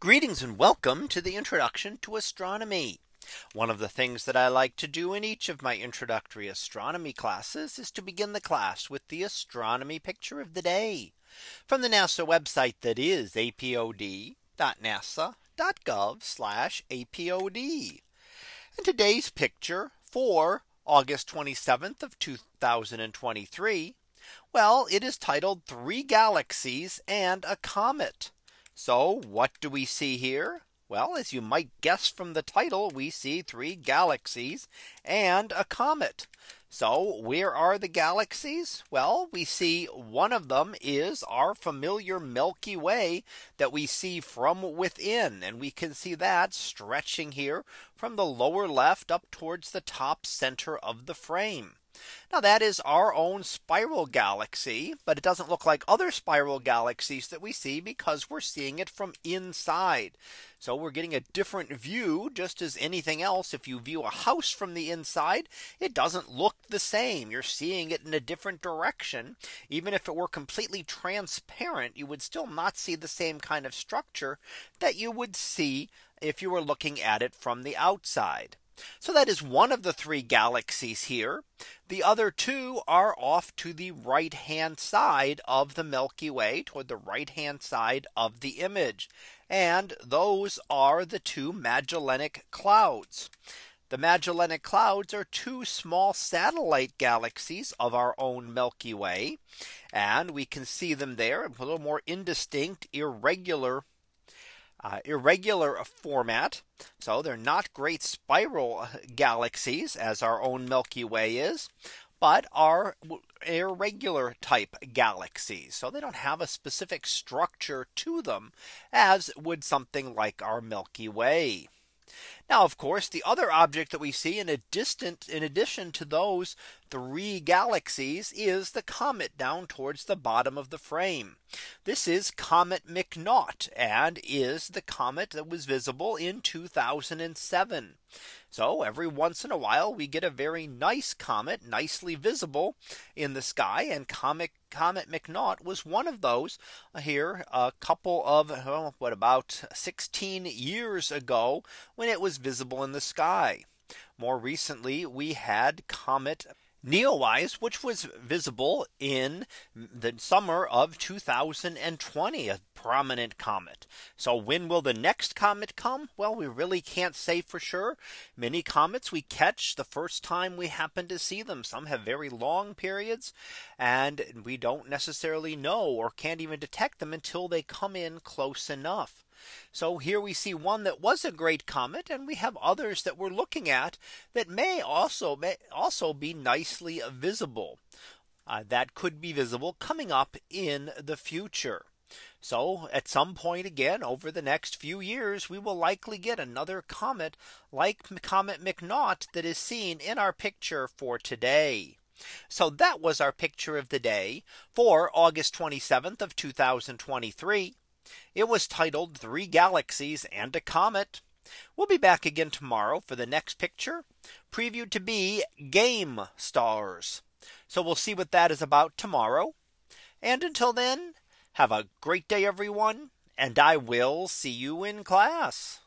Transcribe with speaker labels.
Speaker 1: Greetings and welcome to the introduction to astronomy. One of the things that I like to do in each of my introductory astronomy classes is to begin the class with the astronomy picture of the day from the NASA website that is apod.nasa.gov apod. And today's picture for August 27th of 2023. Well, it is titled three galaxies and a comet. So what do we see here? Well, as you might guess from the title, we see three galaxies and a comet. So where are the galaxies? Well, we see one of them is our familiar Milky Way that we see from within. And we can see that stretching here from the lower left up towards the top center of the frame. Now that is our own spiral galaxy, but it doesn't look like other spiral galaxies that we see because we're seeing it from inside. So we're getting a different view just as anything else. If you view a house from the inside, it doesn't look the same. You're seeing it in a different direction. Even if it were completely transparent, you would still not see the same kind of structure that you would see if you were looking at it from the outside. So that is one of the three galaxies here. The other two are off to the right hand side of the Milky Way toward the right hand side of the image. And those are the two Magellanic clouds. The Magellanic Clouds are two small satellite galaxies of our own Milky Way. And we can see them there a little more indistinct, irregular uh, irregular format. So they're not great spiral galaxies as our own Milky Way is, but are irregular type galaxies. So they don't have a specific structure to them as would something like our Milky Way. Now, of course, the other object that we see in a distant in addition to those three galaxies is the comet down towards the bottom of the frame. This is comet McNaught and is the comet that was visible in 2007. So every once in a while we get a very nice comet nicely visible in the sky and comet comet McNaught was one of those uh, here a couple of what about 16 years ago when it was visible in the sky. More recently, we had comet Neowise, which was visible in the summer of 2020, a prominent comet. So when will the next comet come? Well, we really can't say for sure. Many comets we catch the first time we happen to see them. Some have very long periods and we don't necessarily know or can't even detect them until they come in close enough. So here we see one that was a great comet and we have others that we're looking at that may also may also be nicely visible. Uh, that could be visible coming up in the future. So at some point again over the next few years we will likely get another comet like comet McNaught that is seen in our picture for today. So that was our picture of the day for August 27th of 2023. It was titled Three Galaxies and a Comet. We'll be back again tomorrow for the next picture previewed to be game stars. So we'll see what that is about tomorrow. And until then, have a great day, everyone, and I will see you in class.